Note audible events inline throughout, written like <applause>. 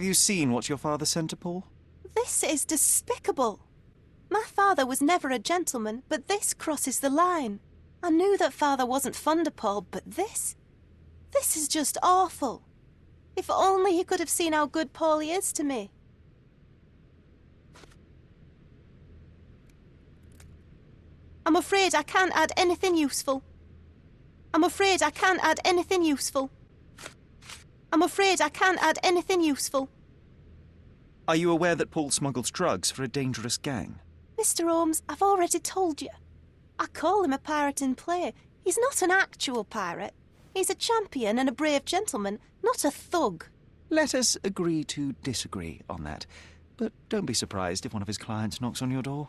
Have you seen what your father sent to Pol? This is despicable. My father was never a gentleman, but this crosses the line. I knew that father wasn't fond of Pol, but this? This is just awful. If only he could have seen how good Paulie is to me. I'm afraid I can't add anything useful. I'm afraid I can't add anything useful. I'm afraid I can't add anything useful. Are you aware that Pol smuggles drugs for a dangerous gang? Mr. Holmes, I've already told you. I call him a pirate in play. He's not an actual pirate. He's a champion and a brave gentleman, not a thug. Let us agree to disagree on that. But don't be surprised if one of his clients knocks on your door.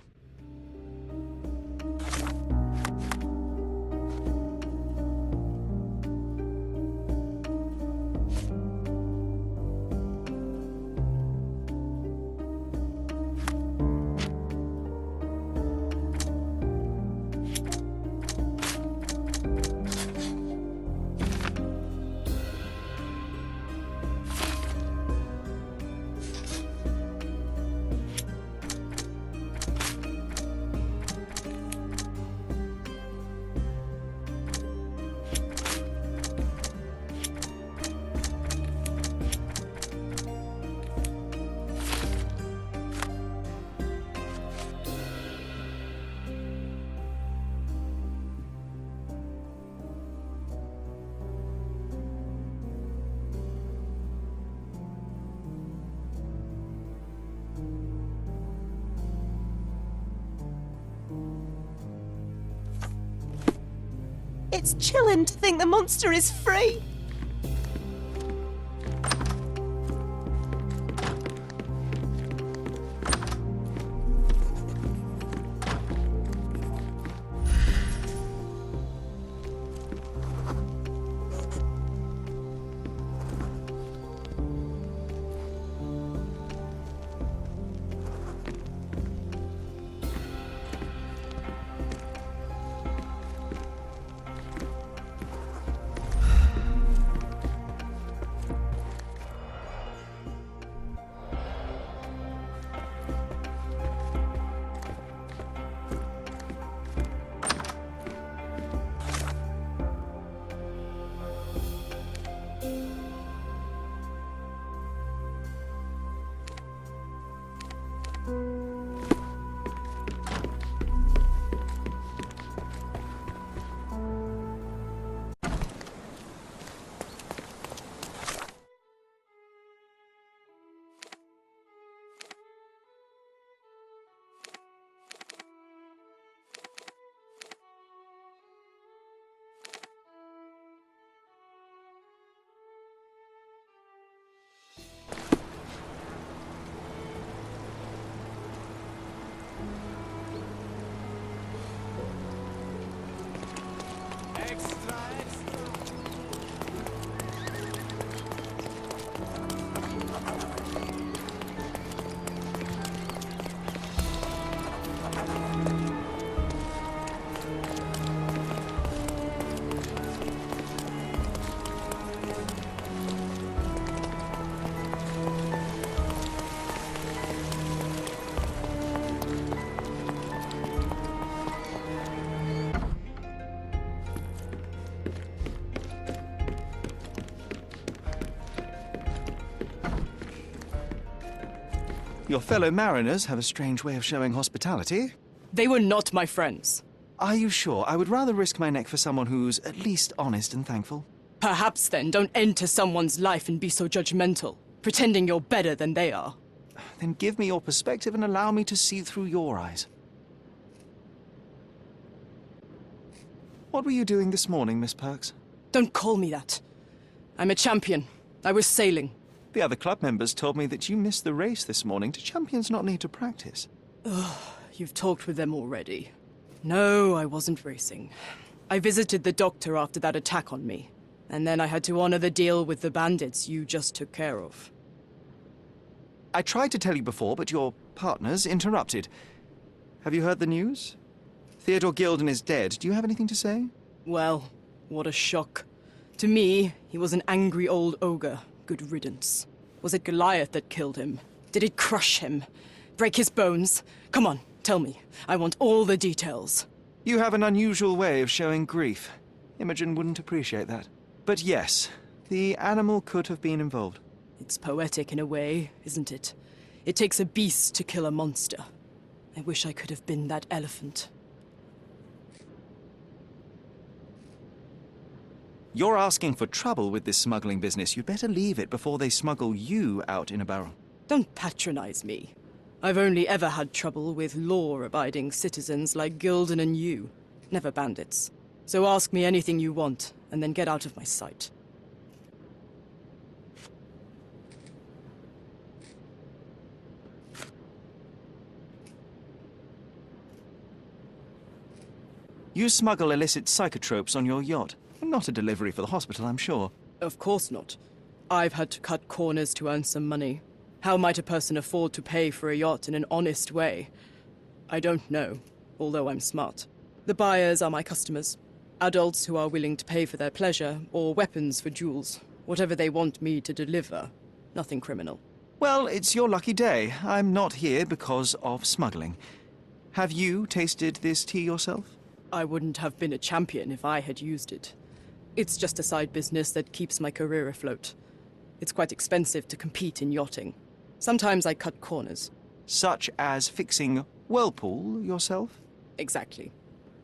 It's chilling to think the monster is free. Your fellow mariners have a strange way of showing hospitality. They were not my friends. Are you sure? I would rather risk my neck for someone who's at least honest and thankful. Perhaps then don't enter someone's life and be so judgmental, pretending you're better than they are. Then give me your perspective and allow me to see through your eyes. What were you doing this morning, Miss Perks? Don't call me that. I'm a champion. I was sailing. The other club members told me that you missed the race this morning. Do champions not need to practice? You've talked with them already. No, I wasn't racing. I visited the doctor after that attack on me. And then I had to honor the deal with the bandits you just took care of. I tried to tell you before, but your partners interrupted. Have you heard the news? Theodore Gilden is dead. Do you have anything to say? Well, what a shock. To me, he was an angry old ogre. Good riddance. Was it Goliath that killed him? Did it crush him? Break his bones? Come on, tell me. I want all the details. You have an unusual way of showing grief. Imogen wouldn't appreciate that. But yes, the animal could have been involved. It's poetic in a way, isn't it? It takes a beast to kill a monster. I wish I could have been that elephant. You're asking for trouble with this smuggling business. You'd better leave it before they smuggle you out in a barrel. Don't patronize me. I've only ever had trouble with law-abiding citizens like Gilden and you, never bandits. So ask me anything you want, and then get out of my sight. You smuggle illicit psychotropes on your yacht. Not a delivery for the hospital, I'm sure. Of course not. I've had to cut corners to earn some money. How might a person afford to pay for a yacht in an honest way? I don't know, although I'm smart. The buyers are my customers. Adults who are willing to pay for their pleasure, or weapons for jewels. Whatever they want me to deliver. Nothing criminal. Well, it's your lucky day. I'm not here because of smuggling. Have you tasted this tea yourself? I wouldn't have been a champion if I had used it. It's just a side business that keeps my career afloat. It's quite expensive to compete in yachting. Sometimes I cut corners. Such as fixing Whirlpool yourself? Exactly.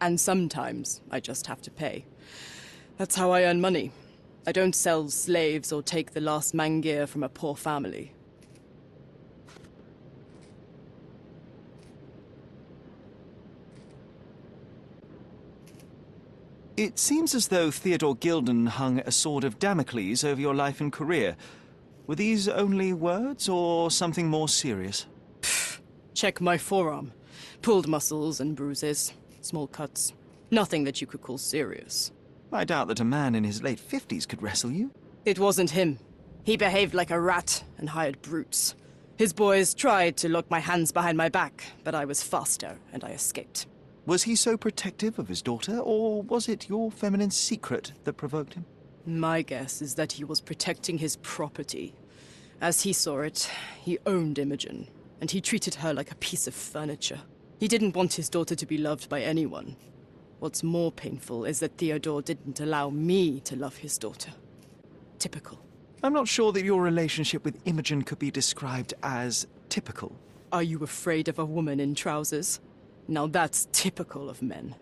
And sometimes I just have to pay. That's how I earn money. I don't sell slaves or take the last mangir from a poor family. It seems as though Theodore Gilden hung a sword of Damocles over your life and career. Were these only words or something more serious? Check my forearm. Pulled muscles and bruises. Small cuts. Nothing that you could call serious. I doubt that a man in his late fifties could wrestle you. It wasn't him. He behaved like a rat and hired brutes. His boys tried to lock my hands behind my back, but I was faster and I escaped. Was he so protective of his daughter, or was it your feminine secret that provoked him? My guess is that he was protecting his property. As he saw it, he owned Imogen, and he treated her like a piece of furniture. He didn't want his daughter to be loved by anyone. What's more painful is that Theodore didn't allow me to love his daughter. Typical. I'm not sure that your relationship with Imogen could be described as typical. Are you afraid of a woman in trousers? Now that's typical of men.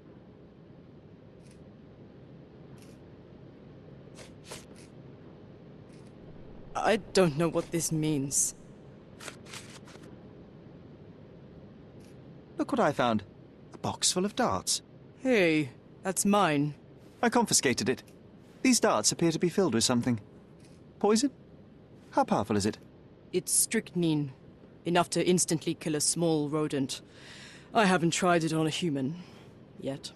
I don't know what this means. Look what I found. A box full of darts. Hey, that's mine. I confiscated it. These darts appear to be filled with something. Poison? How powerful is it? It's strychnine. Enough to instantly kill a small rodent. I haven't tried it on a human. Yet.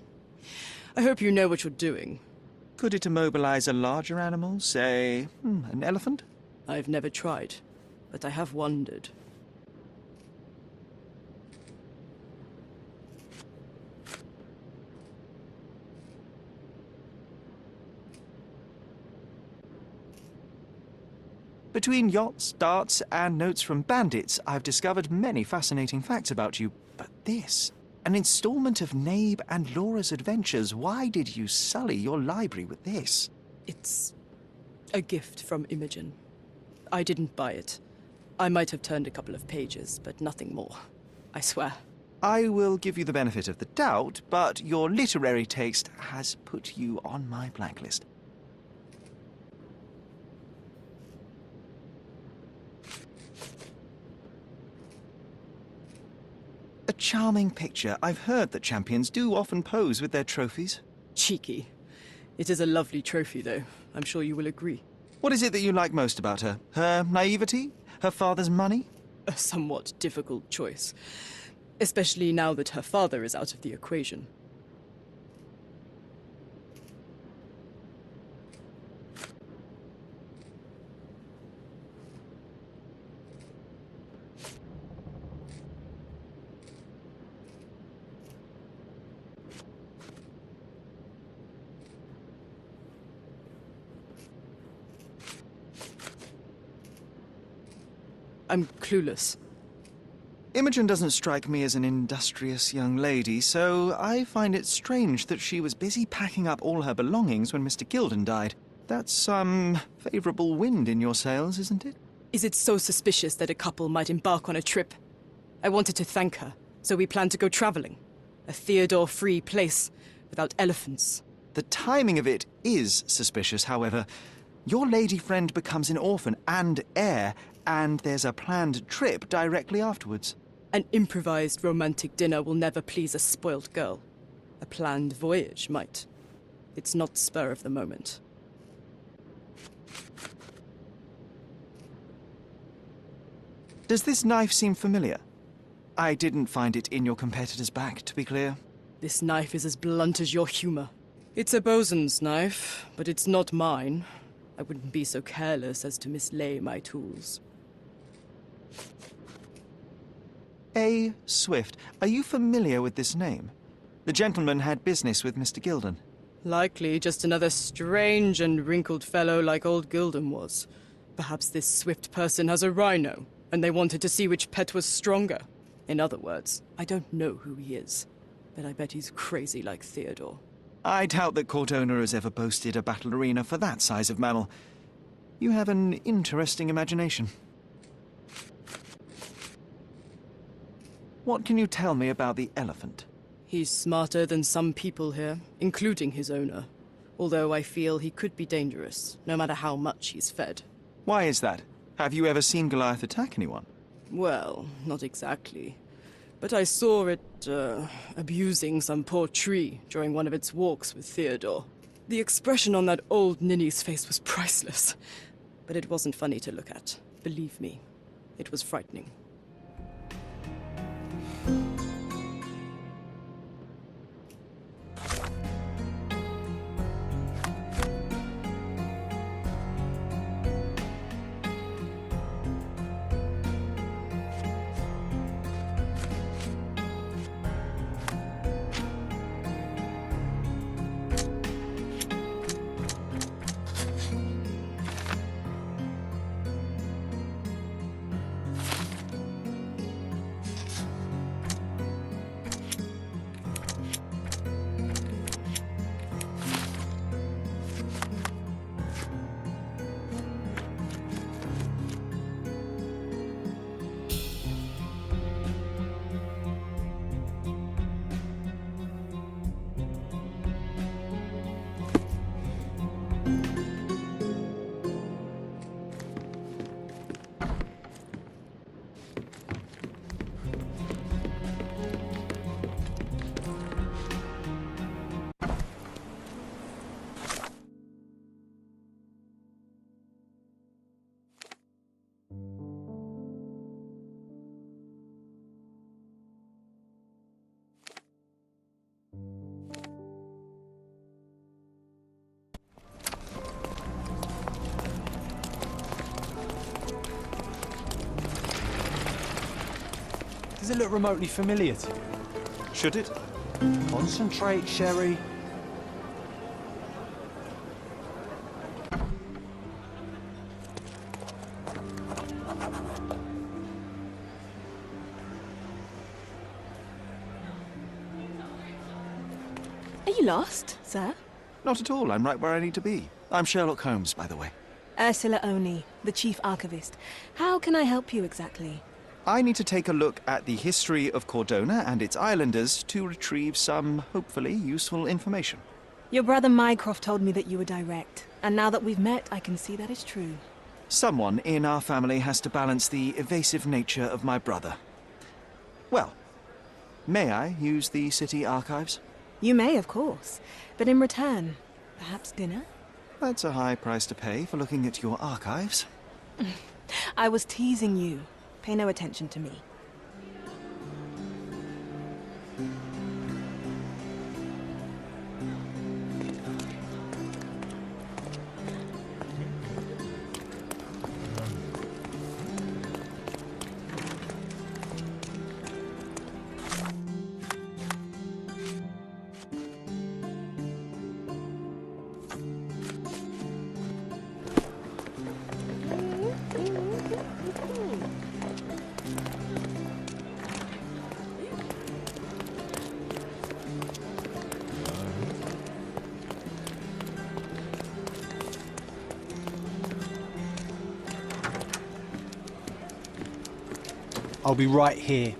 I hope you know what you're doing. Could it immobilize a larger animal, say, hmm, an elephant? I've never tried, but I have wondered. Between yachts, darts, and notes from bandits, I've discovered many fascinating facts about you. This, an installment of Nabe and Laura's adventures. Why did you sully your library with this? It's a gift from Imogen. I didn't buy it. I might have turned a couple of pages, but nothing more. I swear. I will give you the benefit of the doubt, but your literary taste has put you on my blacklist. Charming picture. I've heard that champions do often pose with their trophies. Cheeky. It is a lovely trophy, though. I'm sure you will agree. What is it that you like most about her? Her naivety? Her father's money? A somewhat difficult choice. Especially now that her father is out of the equation. I'm clueless. Imogen doesn't strike me as an industrious young lady, so I find it strange that she was busy packing up all her belongings when Mr. Gilden died. That's some favorable wind in your sails, isn't it? Is it so suspicious that a couple might embark on a trip? I wanted to thank her, so we planned to go traveling. A Theodore-free place, without elephants. The timing of it is suspicious, however. Your lady friend becomes an orphan and heir, and there's a planned trip directly afterwards. An improvised romantic dinner will never please a spoilt girl. A planned voyage might. It's not spur of the moment. Does this knife seem familiar? I didn't find it in your competitor's back, to be clear. This knife is as blunt as your humor. It's a bosun's knife, but it's not mine. I wouldn't be so careless as to mislay my tools. A. Swift. Are you familiar with this name? The gentleman had business with Mr. Gilden. Likely just another strange and wrinkled fellow like old Gilden was. Perhaps this Swift person has a rhino, and they wanted to see which pet was stronger. In other words, I don't know who he is, but I bet he's crazy like Theodore. I doubt that Cordona has ever boasted a battle arena for that size of mammal. You have an interesting imagination. What can you tell me about the elephant? He's smarter than some people here, including his owner. Although I feel he could be dangerous, no matter how much he's fed. Why is that? Have you ever seen Goliath attack anyone? Well, not exactly. But I saw it, uh, abusing some poor tree during one of its walks with Theodore. The expression on that old ninny's face was priceless. But it wasn't funny to look at. Believe me, it was frightening. Does it look remotely familiar to you? Should it? Concentrate, Sherly. Are you lost, sir? Not at all. I'm right where I need to be. I'm Sherlock Holmes, by the way. Ursula Oni. the chief archivist. How can I help you exactly? I need to take a look at the history of Cordona and its islanders to retrieve some, hopefully, useful information. Your brother Mycroft told me that you were direct, and now that we've met, I can see that is true. Someone in our family has to balance the evasive nature of my brother. Well, may I use the city archives? You may, of course, but in return, perhaps dinner? That's a high price to pay for looking at your archives. <laughs> I was teasing you. Pay no attention to me. I'll be right here.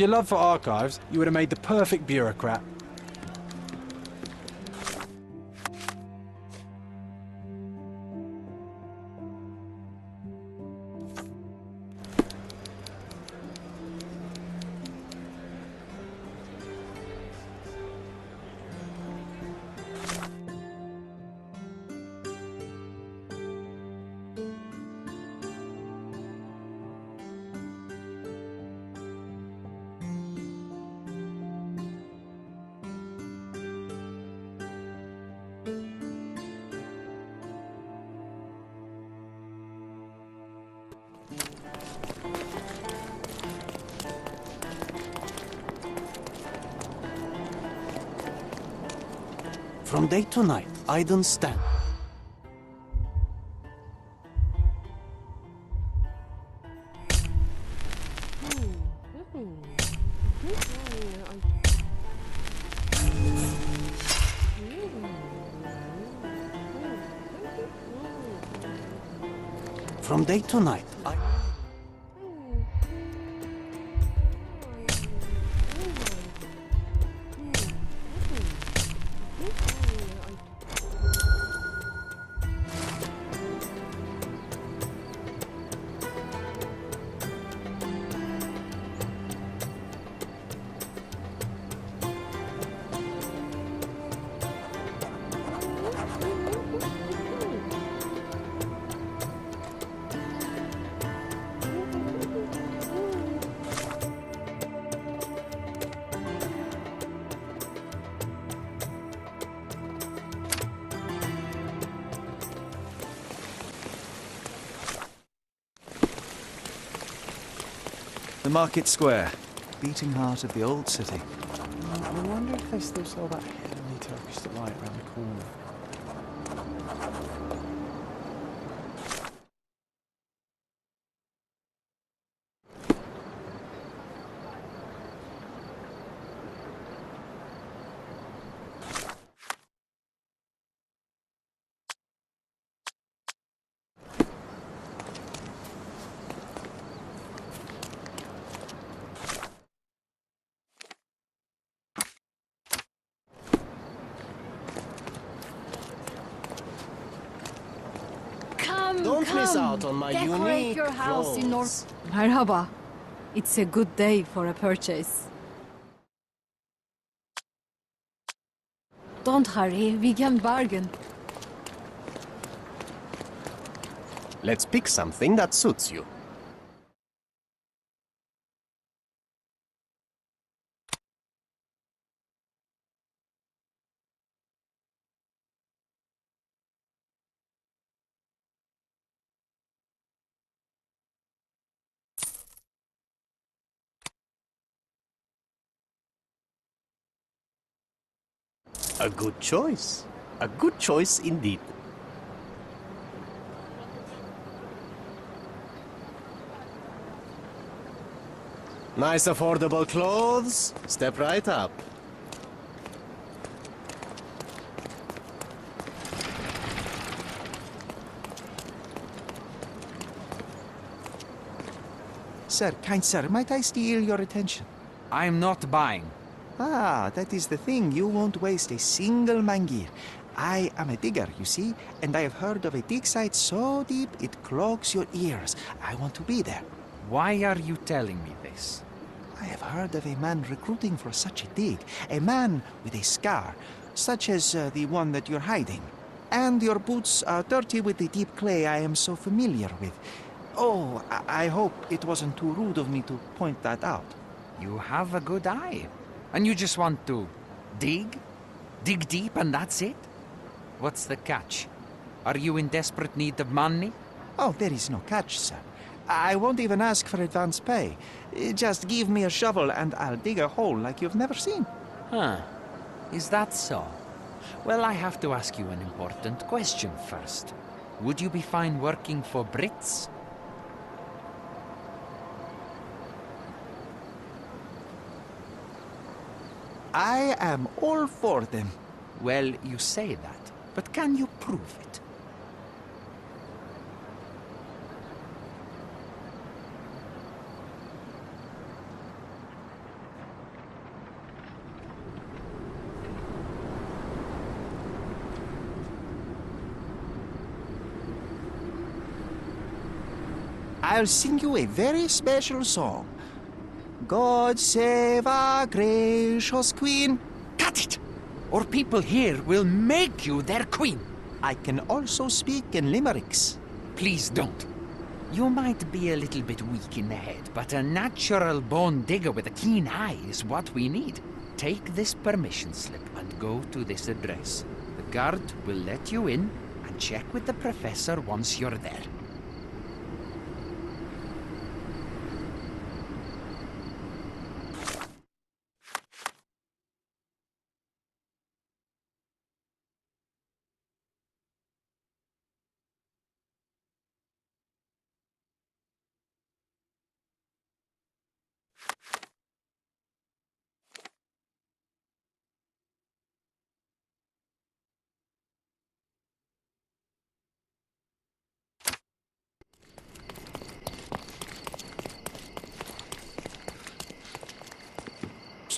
Your love for archives, you would have made the perfect bureaucrat. From day to night, I don't stand. From day to night, The market square, beating heart of the old city. I wonder if they still sell that heavenly Turkish delight around the corner. House in. North. Merhaba. It's a good day for a purchase. Don't hurry, we can bargain. Let's pick something that suits you. A good choice. A good choice indeed. Nice affordable clothes. Step right up. Sir, kind sir, might I steal your attention? I'm not buying. Ah, that is the thing. You won't waste a single mangir. I am a digger, you see, and I have heard of a dig site so deep it clogs your ears. I want to be there. Why are you telling me this? I have heard of a man recruiting for such a dig. A man with a scar, such as uh, the one that you're hiding. And your boots are dirty with the deep clay I am so familiar with. Oh, I, I hope it wasn't too rude of me to point that out. You have a good eye. And you just want to dig? Dig deep and that's it? What's the catch? Are you in desperate need of money? Oh, there is no catch, sir. I won't even ask for advance pay. Just give me a shovel and I'll dig a hole like you've never seen. Huh. Is that so? Well, I have to ask you an important question first. Would you be fine working for Brits? I am all for them. Well, you say that, but can you prove it? I'll sing you a very special song. God save our gracious queen. Cut it! Or people here will make you their queen. I can also speak in limericks. Please don't. You might be a little bit weak in the head, but a natural born digger with a keen eye is what we need. Take this permission slip and go to this address. The guard will let you in and check with the professor once you're there.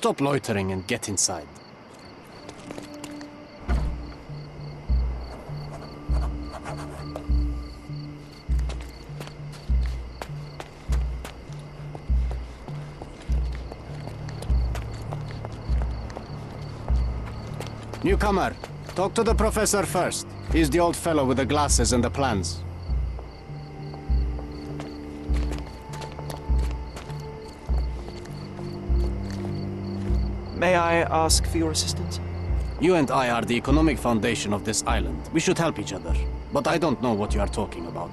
Stop loitering and get inside. Newcomer, talk to the professor first. He's the old fellow with the glasses and the plans. May I ask for your assistance? You and I are the economic foundation of this island. We should help each other. But I don't know what you are talking about.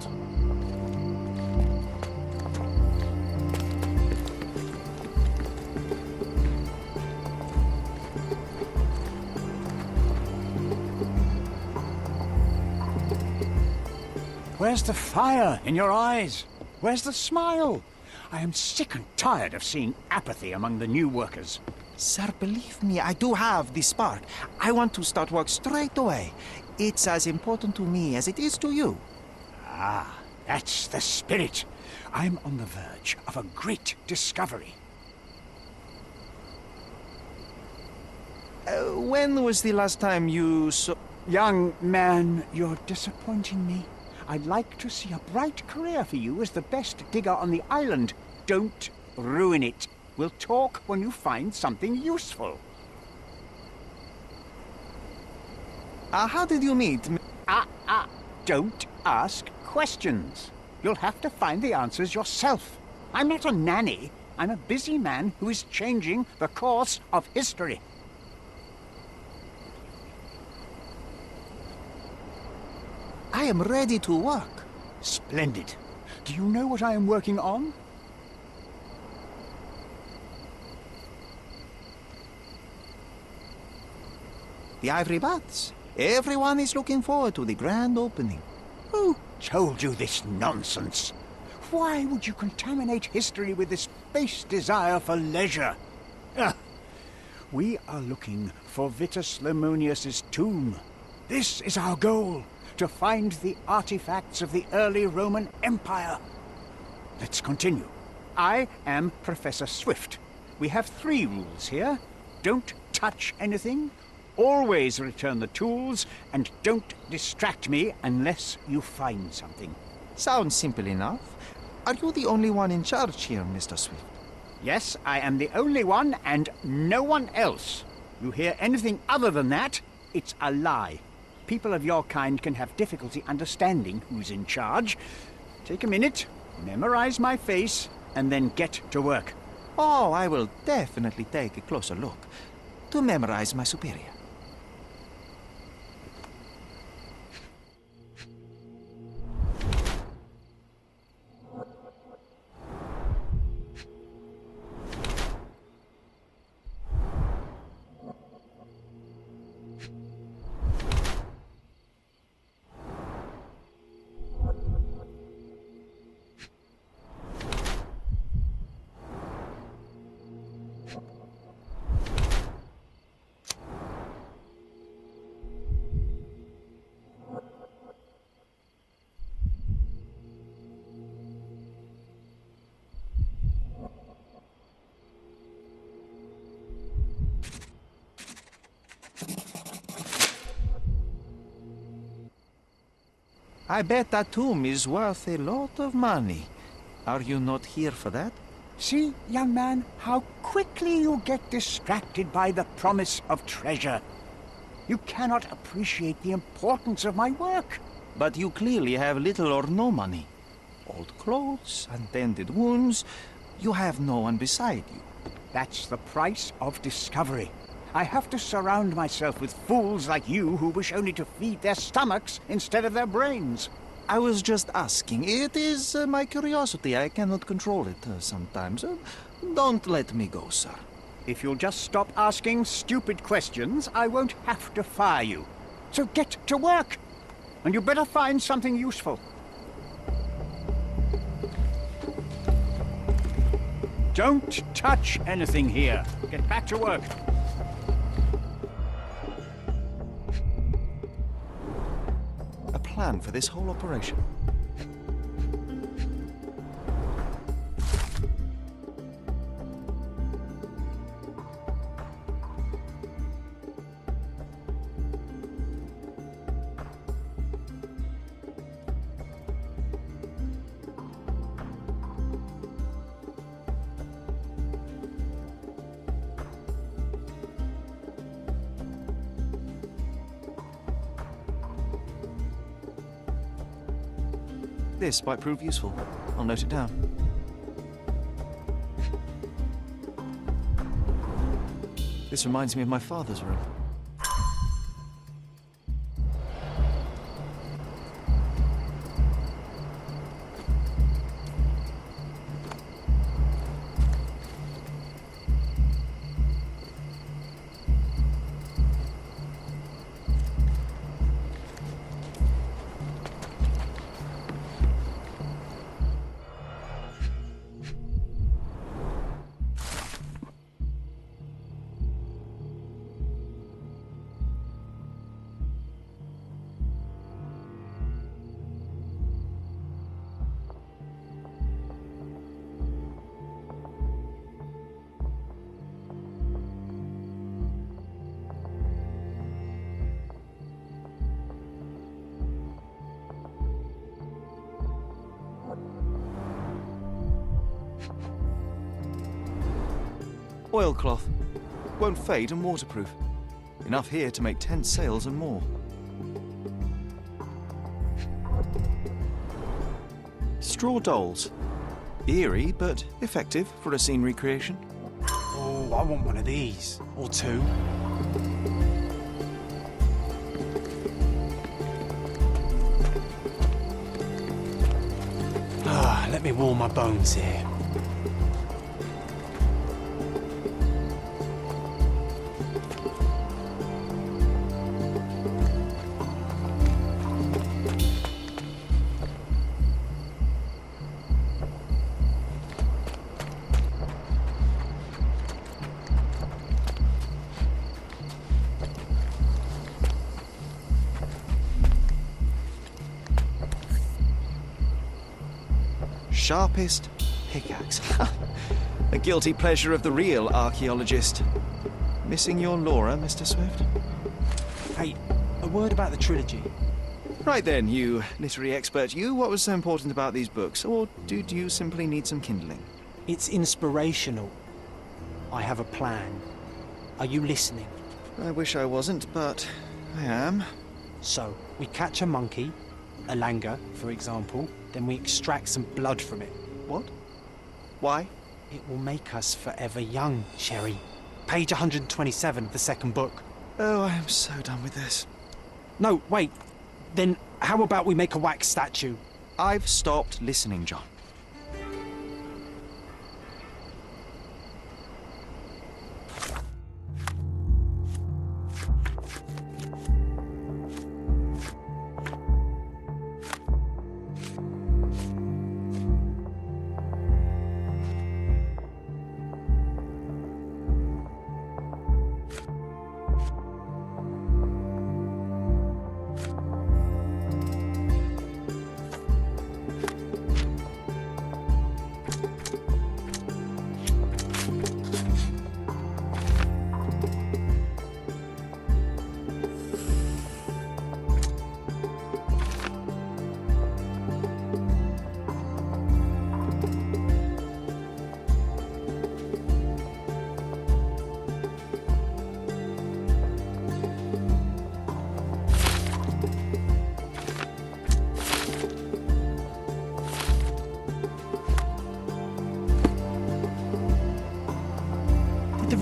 Where's the fire in your eyes? Where's the smile? I am sick and tired of seeing apathy among the new workers. Sir, believe me, I do have the spark. I want to start work straight away. It's as important to me as it is to you. Ah, that's the spirit. I'm on the verge of a great discovery. Uh, when was the last time you saw... Young man, you're disappointing me. I'd like to see a bright career for you as the best digger on the island. Don't ruin it. We'll talk when you find something useful. Uh, how did you meet? Ah, ah, don't ask questions. You'll have to find the answers yourself. I'm not a nanny. I'm a busy man who is changing the course of history. I am ready to work. Splendid. Do you know what I am working on? The Ivory Baths. Everyone is looking forward to the grand opening. Who told you this nonsense? Why would you contaminate history with this base desire for leisure? <laughs> Ah, we are looking for Vitus Lemonius's tomb. This is our goal, to find the artifacts of the early Roman Empire. Let's continue. I am Professor Swift. We have three rules here. Don't touch anything, always return the tools, and don't distract me unless you find something. Sounds simple enough. Are you the only one in charge here, Mr. Swift? Yes, I am the only one and no one else. You hear anything other than that, it's a lie. People of your kind can have difficulty understanding who's in charge. Take a minute, memorize my face, and then get to work. Oh, I will definitely take a closer look to memorize my superior. I bet that tomb is worth a lot of money. Are you not here for that? See, young man, how quickly you get distracted by the promise of treasure. You cannot appreciate the importance of my work. But you clearly have little or no money. Old clothes, untended wounds. You have no one beside you. That's the price of discovery. I have to surround myself with fools like you who wish only to feed their stomachs instead of their brains. I was just asking. It is uh, my curiosity. I cannot control it uh, sometimes. Uh, don't let me go, sir. If you'll just stop asking stupid questions, I won't have to fire you. So get to work. And you better find something useful. Don't touch anything here. Get back to work. Plan for this whole operation. This might prove useful. I'll note it down. This reminds me of my father's room. And waterproof. Enough here to make 10 sails and more. Straw dolls. Eerie, but effective for a scene recreation. Oh, I want one of these. Or two. Ah, let me warm my bones here. Sharpest pickaxe. <laughs> a guilty pleasure of the real archaeologist. Missing your Laura, Mr. Swift? Hey, a word about the trilogy. Right then, you literary expert, you, what was so important about these books? Or did you simply need some kindling? It's inspirational. I have a plan. Are you listening? I wish I wasn't, but I am. So, we catch a monkey, a langur, for example, then we extract some blood from it. What? Why? It will make us forever young, Sherly. Page 127 of the second book. Oh, I am so done with this. No, wait. Then how about we make a wax statue? I've stopped listening, John.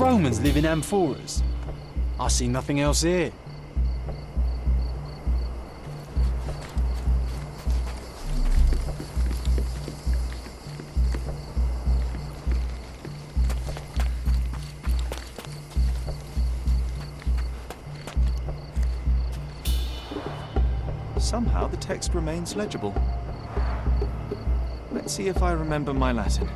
Romans live in amphoras? I see nothing else here. Somehow the text remains legible. Let's see if I remember my Latin.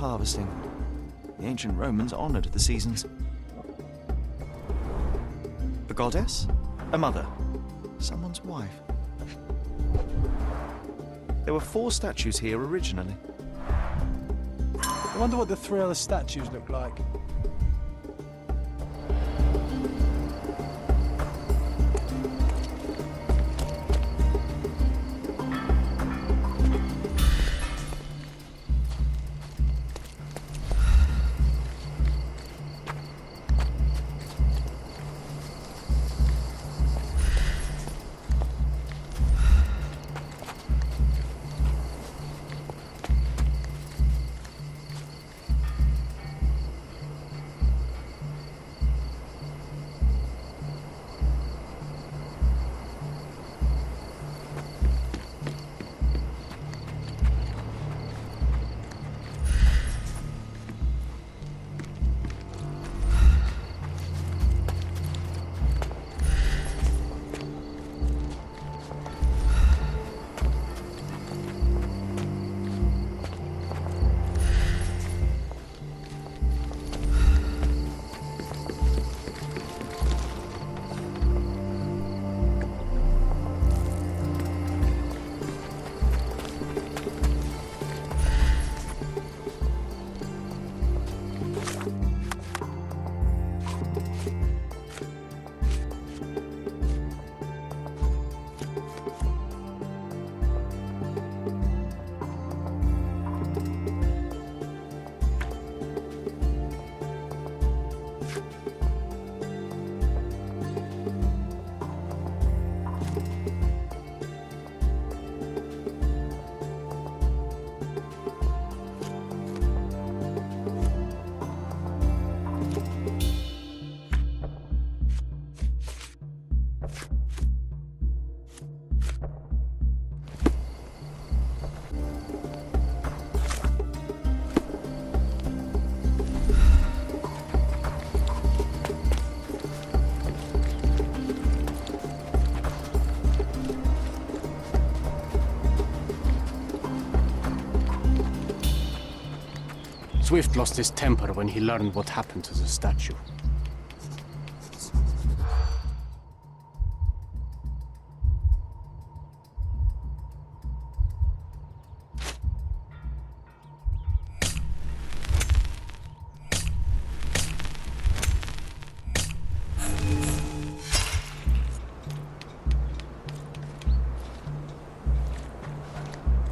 Harvesting. The ancient Romans honoured the seasons. A goddess? A mother? Someone's wife? There were four statues here originally. I wonder what the three other statues look like. Swift lost his temper when he learned what happened to the statue.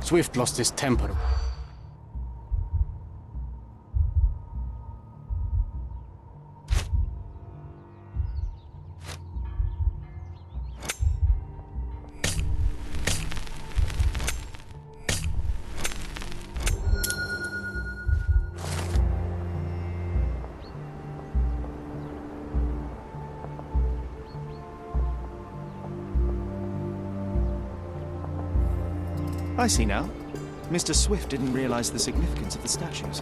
Swift lost his temper. I see now. Mr. Swift didn't realize the significance of the statues.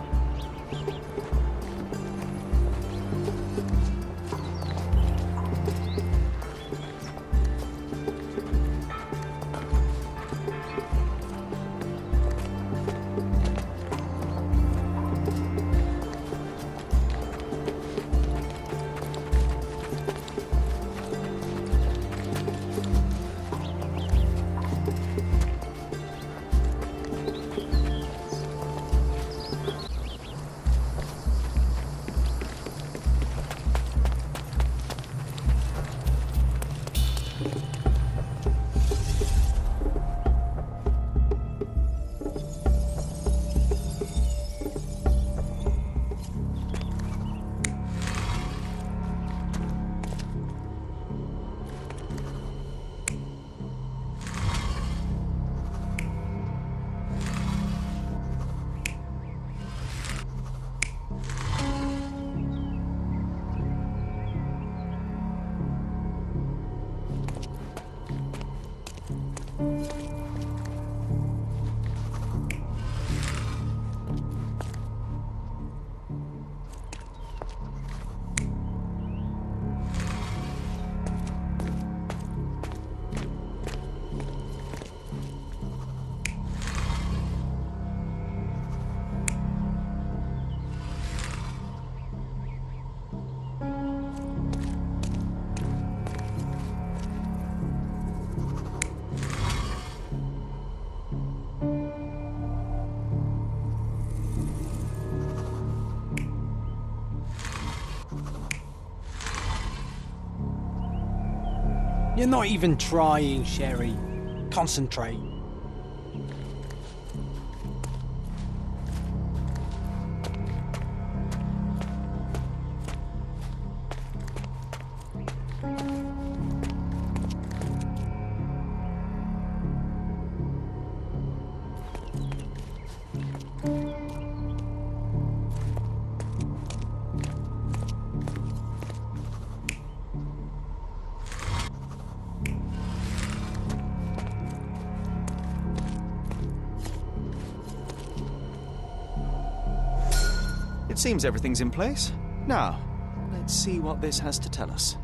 You're not even trying, Sherly. Concentrate. Seems everything's in place. Now, let's see what this has to tell us.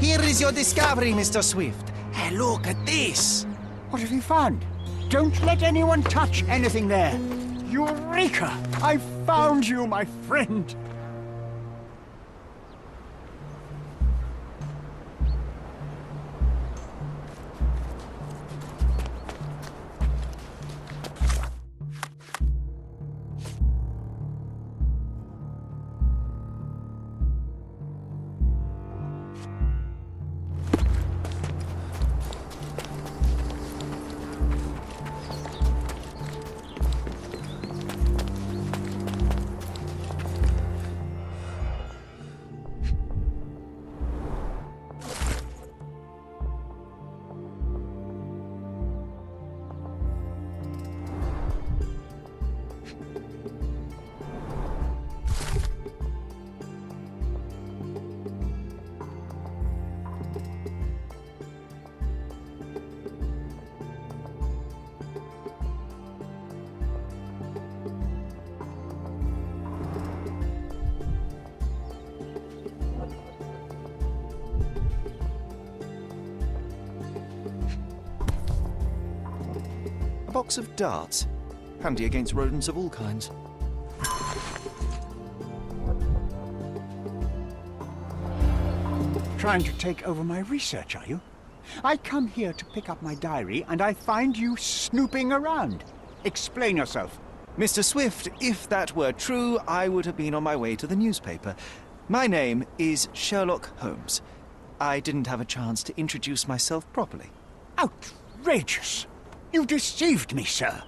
Here is your discovery, Mr. Swift. Hey, look at this. What have you found? Don't let anyone touch anything there. Eureka! I found you, my friend. Box of darts. Handy against rodents of all kinds. Trying to take over my research, are you? I come here to pick up my diary, and I find you snooping around. Explain yourself. Mr. Swift, if that were true, I would have been on my way to the newspaper. My name is Sherlock Holmes. I didn't have a chance to introduce myself properly. Outrageous! You deceived me, sir.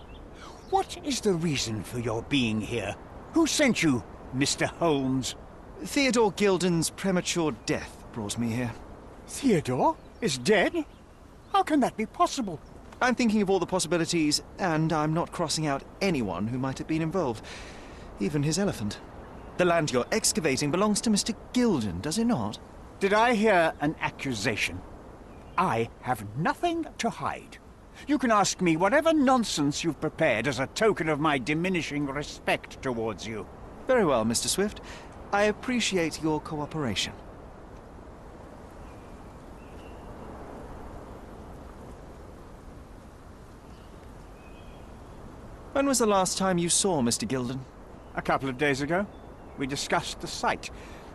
What is the reason for your being here? Who sent you, Mr. Holmes? Theodore Gilden's premature death brought me here. Theodore is dead? How can that be possible? I'm thinking of all the possibilities, and I'm not crossing out anyone who might have been involved. Even his elephant. The land you're excavating belongs to Mr. Gildon, does it not? Did I hear an accusation? I have nothing to hide. You can ask me whatever nonsense you've prepared as a token of my diminishing respect towards you. Very well, Mr. Swift. I appreciate your cooperation. When was the last time you saw Mr. Gilden? A couple of days ago, we discussed the site.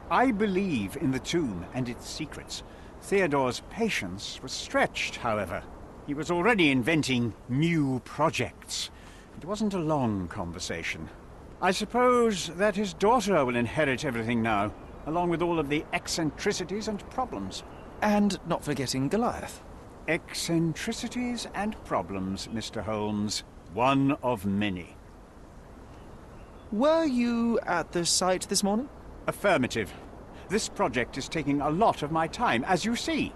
I believe in the tomb and its secrets. Theodore's patience was stretched, however. He was already inventing new projects. It wasn't a long conversation. I suppose that his daughter will inherit everything now, along with all of the eccentricities and problems. And not forgetting Goliath. Eccentricities and problems, Mr. Holmes. One of many. Were you at the site this morning? Affirmative. This project is taking a lot of my time, as you see.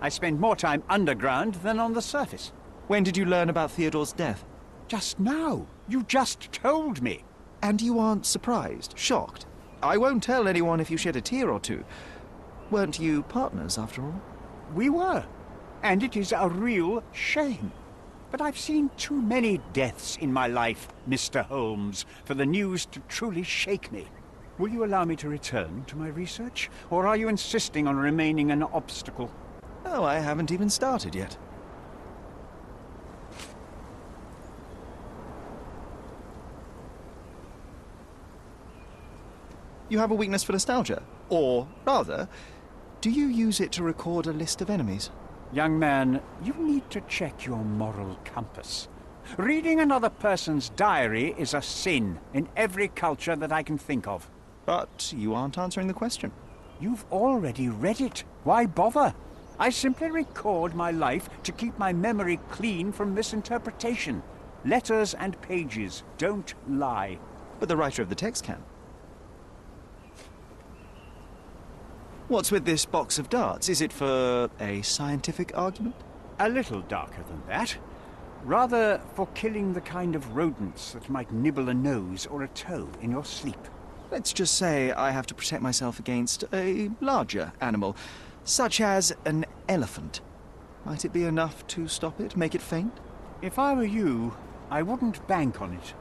I spend more time underground than on the surface. When did you learn about Theodore's death? Just now. You just told me. And you aren't surprised, shocked? I won't tell anyone if you shed a tear or two. Weren't you partners, after all? We were. And it is a real shame. But I've seen too many deaths in my life, Mr. Holmes, for the news to truly shake me. Will you allow me to return to my research? Or are you insisting on remaining an obstacle? Oh, I haven't even started yet. You have a weakness for nostalgia? Or, rather, do you use it to record a list of enemies? Young man, you need to check your moral compass. Reading another person's diary is a sin in every culture that I can think of. But you aren't answering the question. You've already read it. Why bother? I simply record my life to keep my memory clean from misinterpretation. Letters and pages don't lie. But the writer of the text can. What's with this box of darts? Is it for a scientific argument? A little darker than that. Rather for killing the kind of rodents that might nibble a nose or a toe in your sleep. Let's just say I have to protect myself against a larger animal, such as an elephant. Might it be enough to stop it, make it faint? If I were you, I wouldn't bank on it.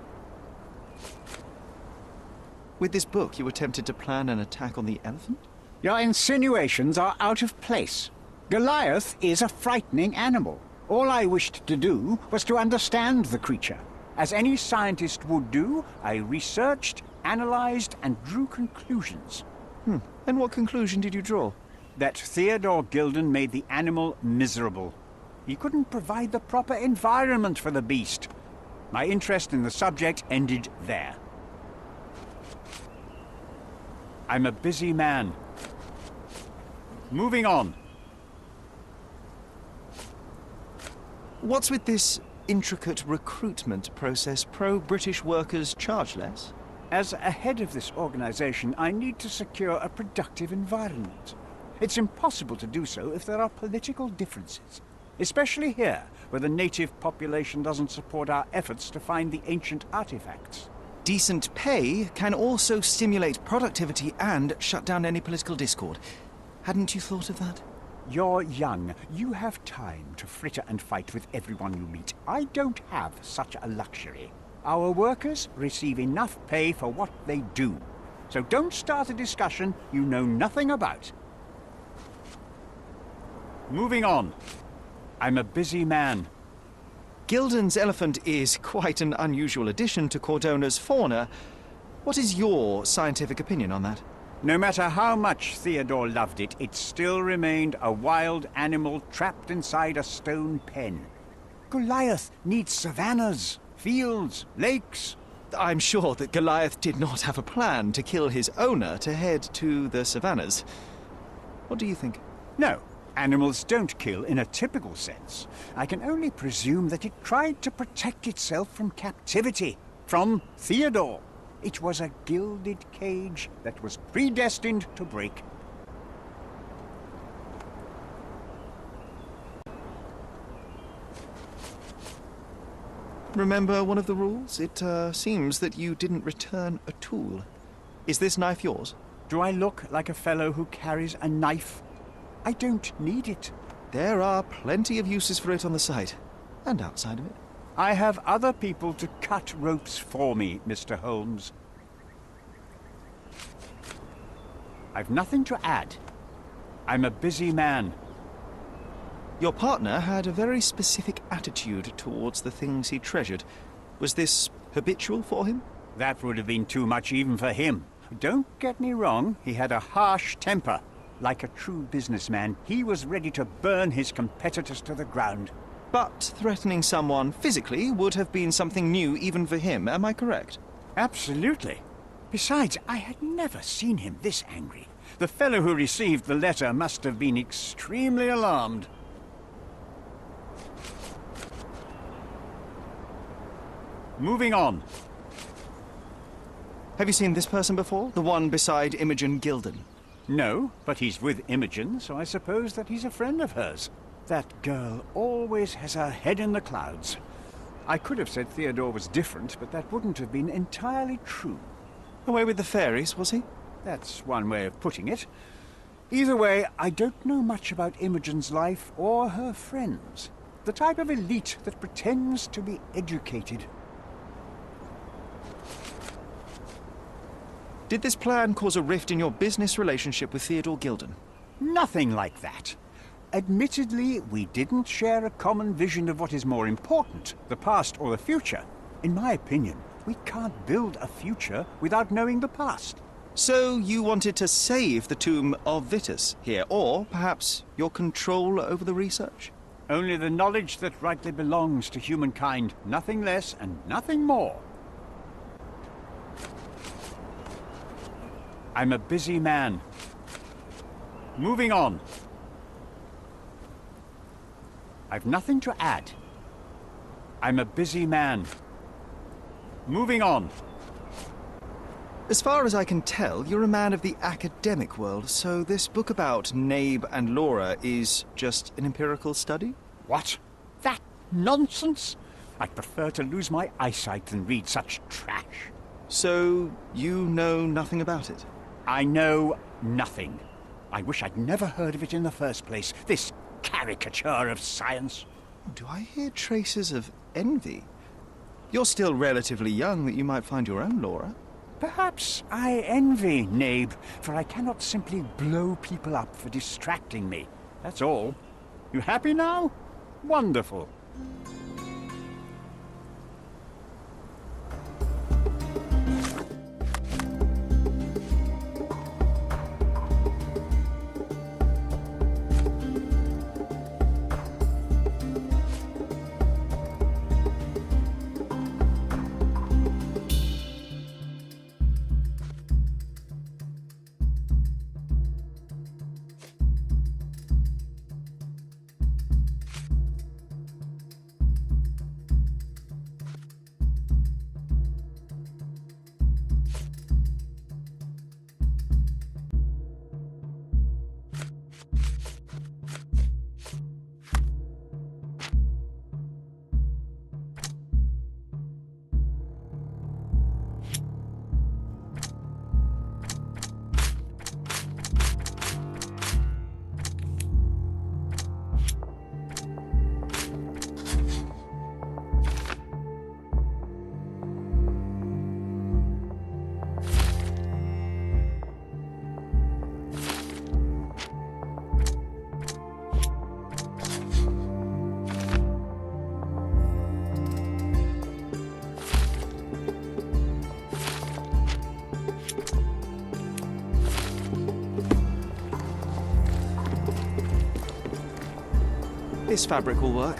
With this book, you attempted to plan an attack on the elephant? Your insinuations are out of place. Goliath is a frightening animal. All I wished to do was to understand the creature. As any scientist would do, I researched, analyzed, and drew conclusions. Hmm. And what conclusion did you draw? That Theodore Gilden made the animal miserable. He couldn't provide the proper environment for the beast. My interest in the subject ended there. I'm a busy man. Moving on. What's with this intricate recruitment process pro-British workers charge less? As a head of this organization, I need to secure a productive environment. It's impossible to do so if there are political differences. Especially here, where the native population doesn't support our efforts to find the ancient artifacts. Decent pay can also stimulate productivity and shut down any political discord. Hadn't you thought of that? You're young. You have time to fritter and fight with everyone you meet. I don't have such a luxury. Our workers receive enough pay for what they do. So don't start a discussion you know nothing about. Moving on. I'm a busy man. Gilden's elephant is quite an unusual addition to Cordona's fauna. What is your scientific opinion on that? No matter how much Theodore loved it, it still remained a wild animal trapped inside a stone pen. Goliath needs savannas, fields, lakes. I'm sure that Goliath did not have a plan to kill his owner to head to the savannas. What do you think? No, animals don't kill in a typical sense. I can only presume that it tried to protect itself from captivity, from Theodore. It was a gilded cage that was predestined to break. Remember one of the rules? It uh, seems that you didn't return a tool. Is this knife yours? Do I look like a fellow who carries a knife? I don't need it. There are plenty of uses for it on the site, and outside of it. I have other people to cut ropes for me, Mr. Holmes. I've nothing to add. I'm a busy man. Your partner had a very specific attitude towards the things he treasured. Was this habitual for him? That would have been too much even for him. Don't get me wrong, he had a harsh temper. Like a true businessman, he was ready to burn his competitors to the ground. But threatening someone physically would have been something new even for him, am I correct? Absolutely. Besides, I had never seen him this angry. The fellow who received the letter must have been extremely alarmed. Moving on. Have you seen this person before? The one beside Imogen Gilden? No, but he's with Imogen, so I suppose that he's a friend of hers. That girl always has her head in the clouds. I could have said Theodore was different, but that wouldn't have been entirely true. Away with the fairies, was he? That's one way of putting it. Either way, I don't know much about Imogen's life or her friends. The type of elite that pretends to be educated. Did this plan cause a rift in your business relationship with Theodore Gilden? Nothing like that. Admittedly, we didn't share a common vision of what is more important, the past or the future. In my opinion, we can't build a future without knowing the past. So you wanted to save the tomb of Vitus here, or perhaps your control over the research? Only the knowledge that rightly belongs to humankind, nothing less and nothing more. I'm a busy man. Moving on. I've nothing to add. I'm a busy man. Moving on. As far as I can tell, you're a man of the academic world, so this book about Nabe and Laura is just an empirical study? What? That nonsense? I'd prefer to lose my eyesight than read such trash. So, you know nothing about it? I know nothing. I wish I'd never heard of it in the first place. This caricature of science. Do I hear traces of envy? You're still relatively young that you might find your own Laura. Perhaps I envy Nabe, for I cannot simply blow people up for distracting me. That's all. You happy now? Wonderful. This fabric will work.